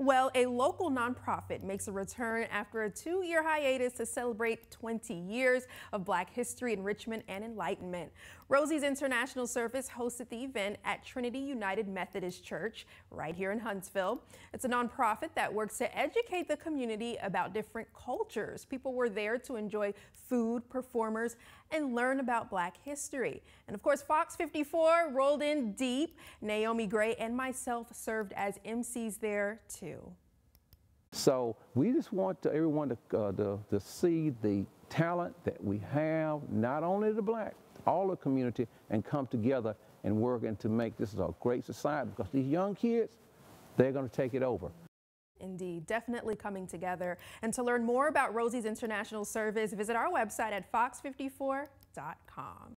Well, a local nonprofit makes a return after a two-year hiatus to celebrate 20 years of Black history, enrichment, and enlightenment. Rosie's International Service hosted the event at Trinity United Methodist Church right here in Huntsville. It's a nonprofit that works to educate the community about different cultures. People were there to enjoy food, performers, and learn about Black history. And of course, Fox 54 rolled in deep. Naomi Gray and myself served as MCs there too. So we just want to, everyone to, uh, to, to see the talent that we have, not only the black, all the community, and come together and work and to make this a great society because these young kids, they're going to take it over. Indeed, definitely coming together. And to learn more about Rosie's International Service, visit our website at fox54.com.